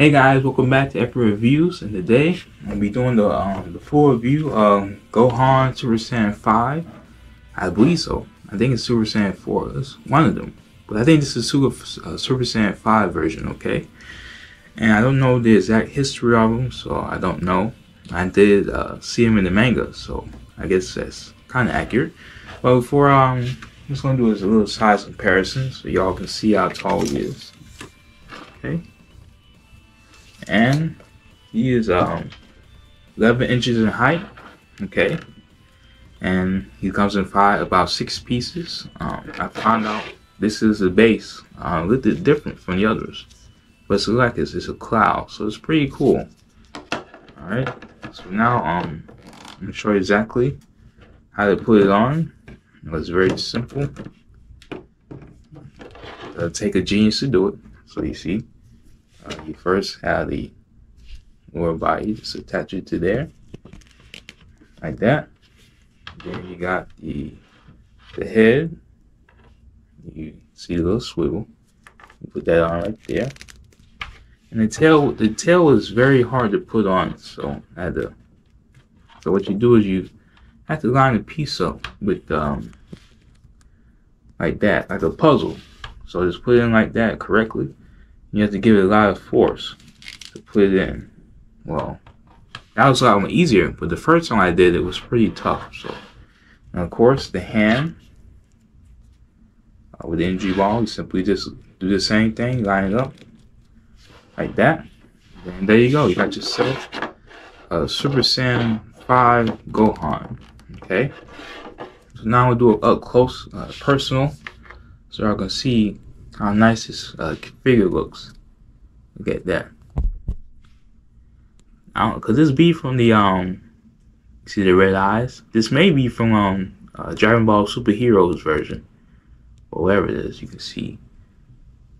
Hey guys, welcome back to Epic Reviews. And today I'll be doing the um, the full review of Gohan Super Saiyan 5. I believe so. I think it's Super Saiyan 4. It's one of them. But I think this is Super, uh, Super Saiyan 5 version, okay? And I don't know the exact history of them, so I don't know. I did uh, see him in the manga, so I guess that's kind of accurate. But before um, I'm just gonna do is a little size comparison so y'all can see how tall he is. Okay and he is um 11 inches in height okay? And he comes in five about six pieces. Um, I found out this is the base. Uh, a little bit different from the others but it's like this it's a cloud so it's pretty cool. All right so now um I'm gonna show you exactly how to put it on. It's very simple. It'll take a genius to do it so you see uh, you first have the lower body, just attach it to there, like that. Then you got the the head. You see the little swivel. You put that on right there. And the tail, the tail is very hard to put on, so I had to. So what you do is you have to line the piece up with um, like that, like a puzzle. So just put it in like that correctly. You have to give it a lot of force to put it in. Well, that was a lot easier, but the first time I did it was pretty tough. So, and of course, the hand uh, with the energy ball, you simply just do the same thing, line it up like that. And there you go. You got yourself a Super Saiyan 5 Gohan. Okay. So now we'll do it up close, uh, personal, so y'all can see how nice this uh, figure looks. At that. I don't, cause this be from the um, see the red eyes. This may be from um, uh, Dragon Ball Super Heroes version, or whatever it is. You can see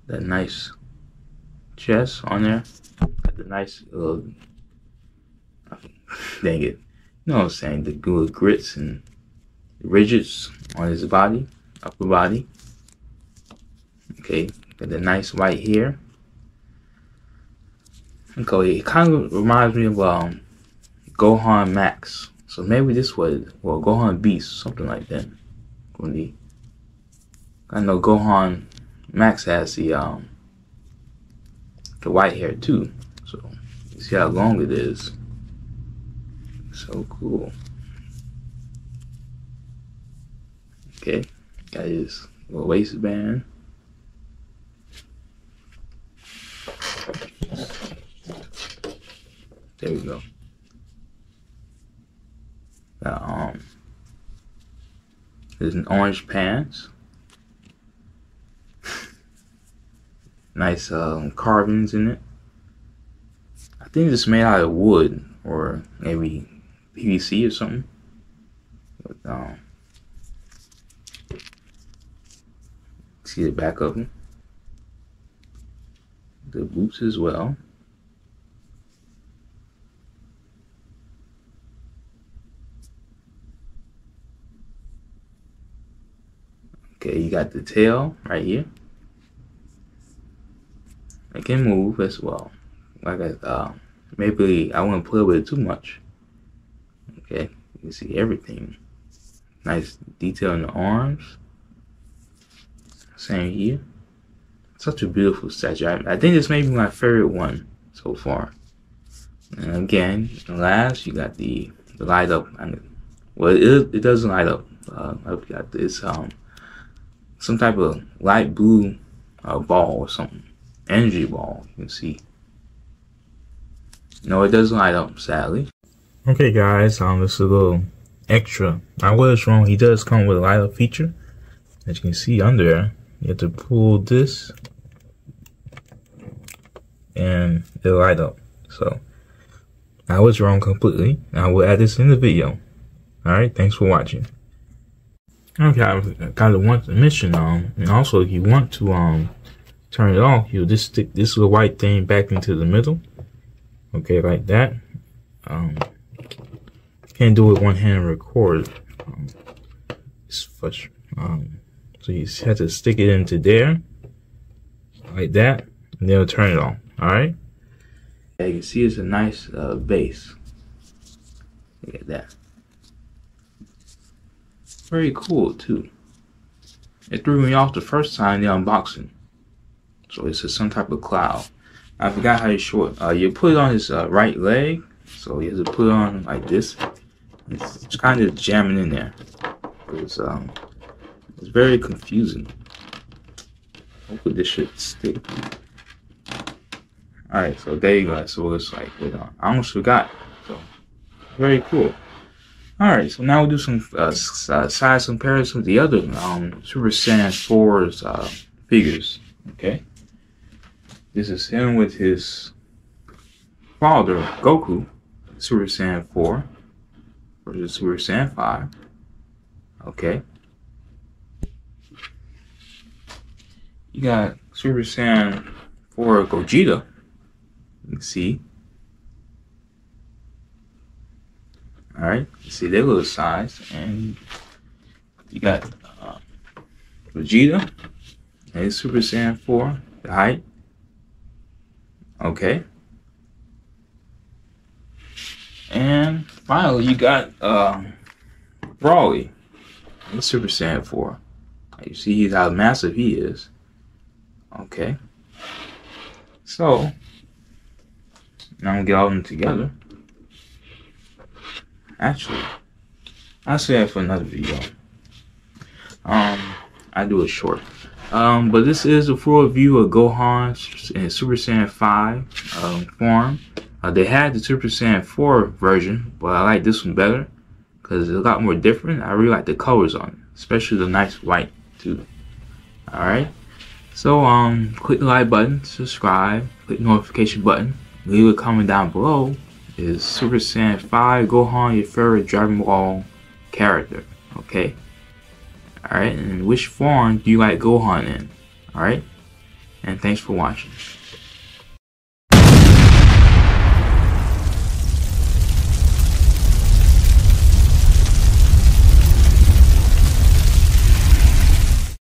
that nice chest on there. Got the nice little, dang it, you know what I'm saying? The good grits and ridges on his body, upper body. Okay, got the nice white hair. Okay, it kind of reminds me of um, Gohan Max. So maybe this was, well, Gohan Beast, something like that. I know Gohan Max has the um, the white hair too. So you see how long it is. So cool. Okay, got his little waistband. There we go. Um, there's an orange pants. nice um, carvings in it. I think it's made out of wood or maybe PVC or something. But, um, see the back of them. The boots as well. Okay, you got the tail right here. It can move as well. Like I, uh, maybe I won't play with it too much. Okay, you can see everything. Nice detail in the arms. Same here. Such a beautiful statue. I, I think this may be my favorite one so far. And again, last you got the, the light up. Well, it, it doesn't light up. Uh, I've got this um some type of light blue uh, ball or something. Energy ball, you can see. No, it doesn't light up, sadly. Okay, guys, um, this is a little extra. I was wrong. He does come with a light up feature. As you can see under you have to pull this and it'll light up. So, I was wrong completely. I will add this in the video. Alright, thanks for watching. Okay, I of want to mention, um, and also if you want to, um, turn it off, you just stick this little white thing back into the middle. Okay, like that. Um, can't do it one hand record. Um, it's um, so you have to stick it into there, like that, and then turn it on. All right. you can see it's a nice uh, base. Look at that. Very cool too. It threw me off the first time the unboxing. So it's a, some type of cloud. I forgot how you short. Uh, you put it on his uh, right leg, so you have to put it on like this. It's, kind of jamming in there. It's um, it's very confusing. Hopefully this should stick. Alright, so there you go. What it's like. I almost forgot. So, very cool. Alright, so now we'll do some uh, uh, size comparison with the other um, Super Saiyan 4's uh, figures. Okay? This is him with his father, Goku, Super Saiyan 4 versus Super Saiyan 5. Okay? You got Super Saiyan 4 Gogeta. You can see. Alright, you see their little size. And you got uh, Vegeta and Super Saiyan 4, the height. Okay. And finally, you got uh, Broly in Super Saiyan 4. You see how massive he is. Okay. So, now I'm gonna get all them together. Actually, I'll say that for another video. Um, I do a short. Um, but this is a full review of Gohan in Super Saiyan 5 um, form. Uh, they had the Super Saiyan 4 version, but I like this one better because it's a lot more different. I really like the colors on it, especially the nice white too. Alright. So um click the like button, subscribe, click the notification button, leave a comment down below. Is Super Saiyan 5 Gohan your favorite Dragon Ball character? Okay. Alright, and which form do you like Gohan in? Alright? And thanks for watching.